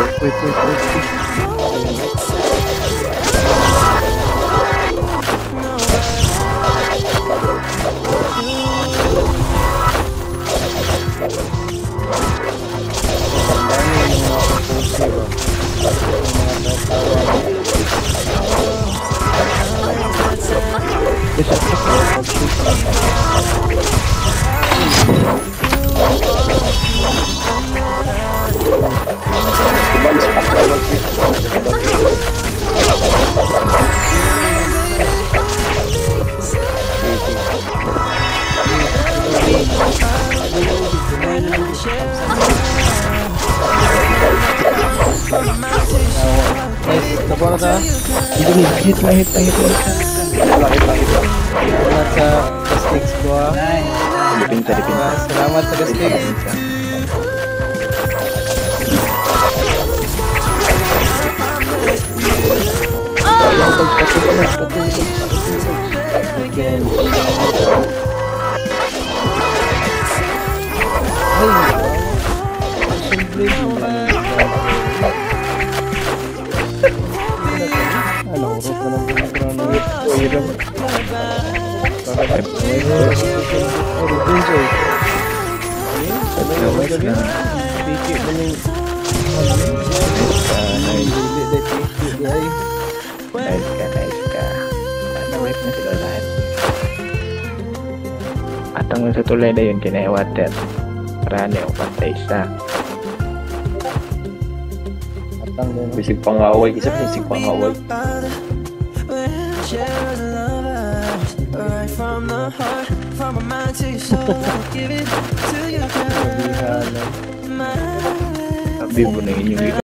会会会会。का इधर हिट में हिट में हिट में lahir lahir selamat sa Kastix gua dipinta dipinta. Selamat sa Kastix Oh! Nice. Ka, nice ka. Wipe na sila lahat. At ang sa tulay na yun, kinayawater. Marami ako patay isa. Atang din. Bisig isa bisig pangaway. Right from the heart, from my mind to your soul, give it to you, girl. My Sabi mo na yun yung